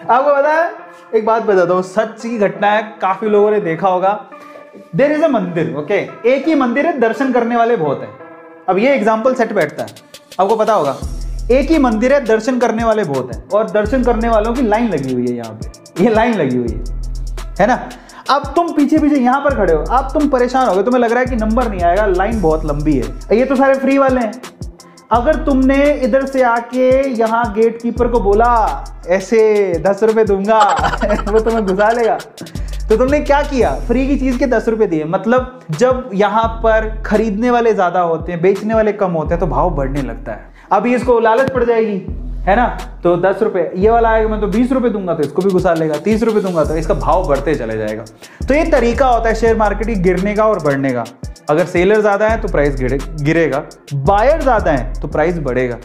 आपको पता है, एक बात बताता हूँ, सच की घटना है, काफ़ी लोगों ने देखा होगा। देर इज़ अ मंदिर ओके एक ही मंदिर है, दर्शन करने वाले बहुत हैं। अब ये एग्ज़ाम्पल सेट बैठता है। आपको पता होगा, एक ही मंदिर है, दर्शन करने वाले बहुत हैं। और दर्शन करने वालों की लाइन लगी हुई है यहाँ पे। ये लाइन लगी हुई है। है ना? अब तुम पीछे पीछे यहाँ पर खड़े हो। अब तुम परेशान हो गए, तुम्हें लग रहा है कि नंबर नहीं आएगा, लाइन बहुत लंबी है। ये तो सारे फ्री वाले हैं। अगर तुमने इधर से आके यहाँ गेट कीपर को बोला, ऐसे दस रुपए दूँगा, वो तुम्हें घुसा लेगा। तो तुमने क्या किया? फ्री की चीज़ के दस रुपए दिए। मतलब जब यहाँ पर खरीदने वाले ज़्यादा होते हैं, बेचने वाले कम होते हैं तो भाव बढ़ने लगता है। अभी इसको लालच पड़ जाएगी, है ना? तो दस रुपए, ये वाला आएगा, मैं तो बीस रुपए दूँगा तो इसको भी घुसा लेगा, तीस रुपए दूँगा तो इसका भाव बढ़ते चले जाएगा। तो ये तरीका होता है शेयर मार्केट गिरने का और बढ़ने का। अगर सेलर ज़्यादा है तो प्राइस गिरेगा। बायर ज़्यादा है तो प्राइस बढ़ेगा।